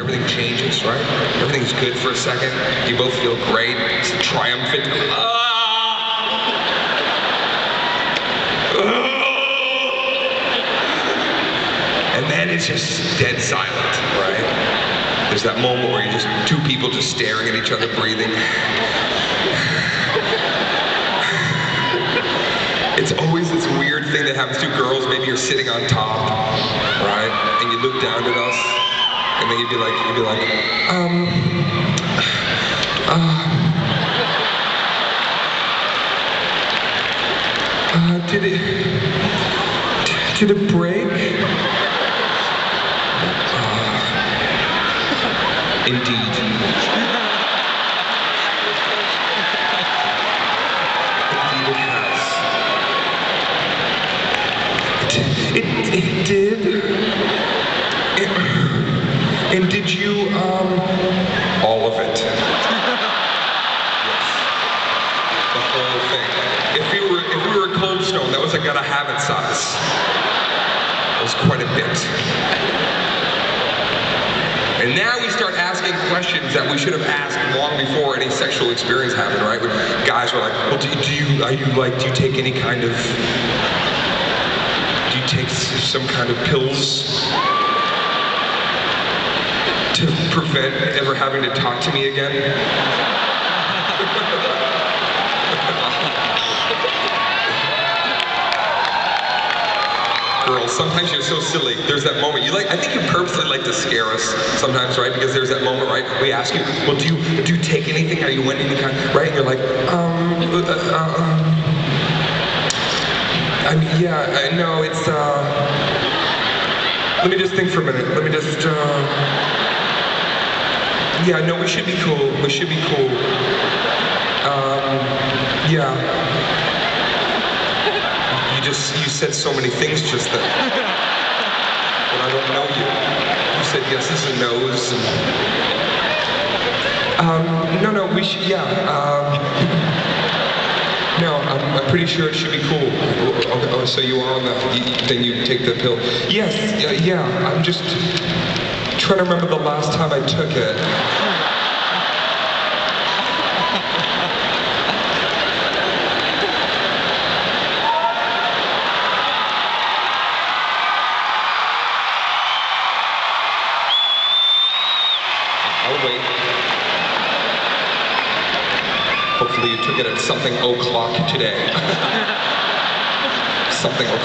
everything changes, right? Everything's good for a second. You both feel great. It's triumphant. Ah! And then it's just dead silent, right? There's that moment where you're just two people just staring at each other, breathing. It's always this weird thing that happens to girls. Maybe you're sitting on top, right? And you look down at us, and then you'd be like, you'd be like, um, uh, uh, did it, did it break? Indeed. Indeed it has. It, it did. And did you, um, all of it? Yes. The whole thing. If we were, if we were a Cold Stone, that was a gotta have it size. That was quite a bit. And now we start asking questions that we should have asked long before any sexual experience happened, right? When guys were like, "Well, do, do you are you like do you take any kind of do you take some kind of pills prevent ever having to talk to me again?" girls, sometimes you're so silly. There's that moment. You like I think you purposely like to scare us sometimes, right? Because there's that moment, right? We ask you, well, do you do you take anything? Are you in any kind right? And you're like, um, uh, uh, um I mean, yeah, I know it's uh let me just think for a minute. Let me just uh Yeah, no, we should be cool. We should be cool. Um yeah. You just you said so many things just then. But I don't know you. You said yeses and nos and um, no, no, we should, yeah. Um, no, I'm, I'm pretty sure it should be cool. Oh, oh, so you are on you, then you take the pill. Yes, yeah, yeah, I'm just trying to remember the last time I took it. I'll wait. Hopefully you took it at something o'clock today. something o'clock.